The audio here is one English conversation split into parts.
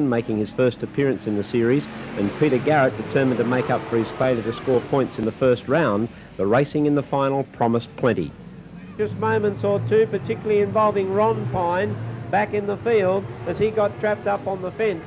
making his first appearance in the series, and Peter Garrett determined to make up for his failure to score points in the first round. The racing in the final promised plenty. Just moments or two, particularly involving Ron Pine, back in the field as he got trapped up on the fence.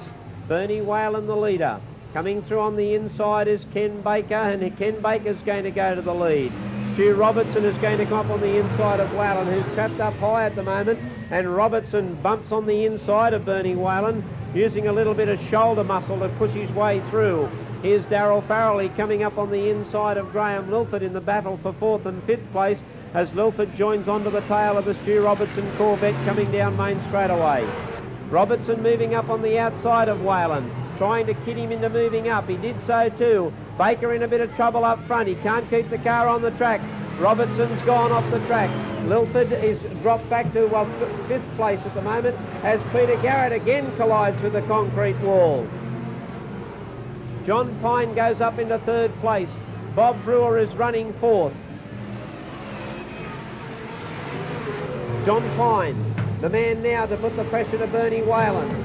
Bernie Whalen, the leader. Coming through on the inside is Ken Baker, and Ken Baker's going to go to the lead. Stu Robertson is going to come up on the inside of Whalen, who's trapped up high at the moment, and Robertson bumps on the inside of Bernie Whalen, using a little bit of shoulder muscle to push his way through. Here's Daryl Farrelly coming up on the inside of Graham Lilford in the battle for fourth and fifth place as Lilford joins onto the tail of the Stu Robertson Corvette coming down Main Straightaway. Robertson moving up on the outside of Whalen, trying to kid him into moving up. He did so too. Baker in a bit of trouble up front. He can't keep the car on the track. Robertson's gone off the track. Lilford is dropped back to well, fifth place at the moment as Peter Garrett again collides with the concrete wall. John Pine goes up into third place. Bob Brewer is running fourth. John Pine, the man now to put the pressure to Bernie Whalen.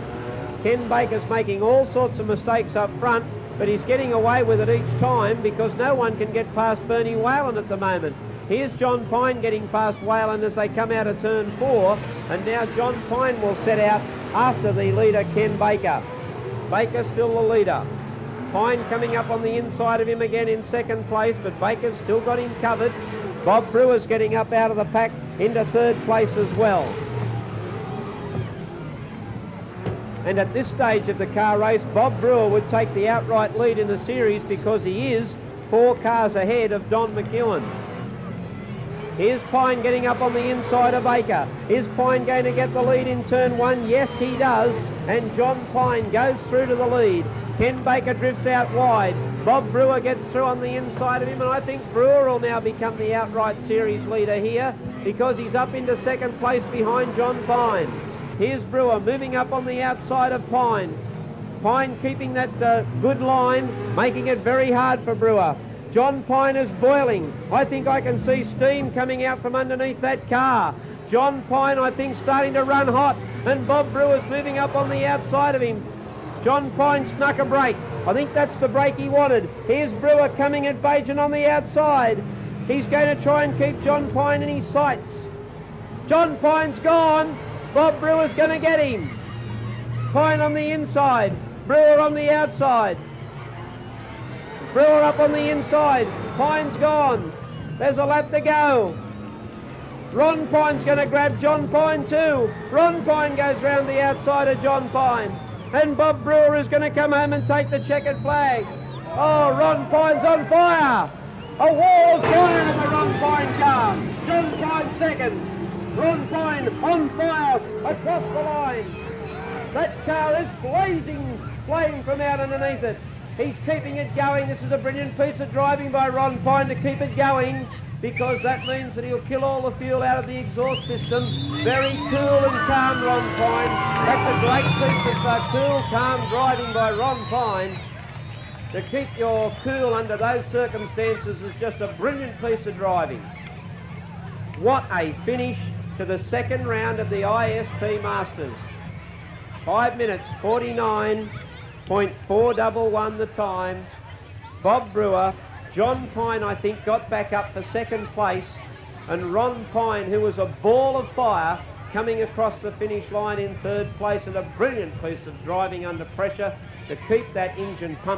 Ken Baker's making all sorts of mistakes up front but he's getting away with it each time because no one can get past Bernie Whalen at the moment. Here's John Pine getting past Whalen as they come out of turn four, and now John Pine will set out after the leader, Ken Baker. Baker still the leader. Pine coming up on the inside of him again in second place, but Baker's still got him covered. Bob Brewer's getting up out of the pack into third place as well. And at this stage of the car race, Bob Brewer would take the outright lead in the series because he is four cars ahead of Don McEwen. Here's Pine getting up on the inside of Baker. Is Pine going to get the lead in turn one? Yes, he does. And John Pine goes through to the lead. Ken Baker drifts out wide. Bob Brewer gets through on the inside of him, and I think Brewer will now become the outright series leader here because he's up into second place behind John Pine. Here's Brewer moving up on the outside of Pine. Pine keeping that uh, good line, making it very hard for Brewer. John Pine is boiling. I think I can see steam coming out from underneath that car. John Pine, I think, starting to run hot, and Bob Brewer's moving up on the outside of him. John Pine snuck a break. I think that's the break he wanted. Here's Brewer coming at Bajan on the outside. He's going to try and keep John Pine in his sights. John Pine's gone. Bob Brewer's going to get him. Pine on the inside. Brewer on the outside. Brewer up on the inside. Pine's gone. There's a lap to go. Ron Pine's going to grab John Pine too. Ron Pine goes round the outside of John Pine. And Bob Brewer is going to come home and take the checkered flag. Oh, Ron Pine's on fire. A wall's fire in the Ron Pine car. John Pine second. Ron Pine on fire across the line. That car is blazing flame from out underneath it. He's keeping it going. This is a brilliant piece of driving by Ron Pine to keep it going because that means that he'll kill all the fuel out of the exhaust system. Very cool and calm, Ron Pine. That's a great piece of uh, cool, calm driving by Ron Pine. To keep your cool under those circumstances is just a brilliant piece of driving. What a finish to the second round of the ISP Masters. Five minutes, 49.411 the time. Bob Brewer, John Pine, I think, got back up for second place. And Ron Pine, who was a ball of fire, coming across the finish line in third place and a brilliant piece of driving under pressure to keep that engine pumping.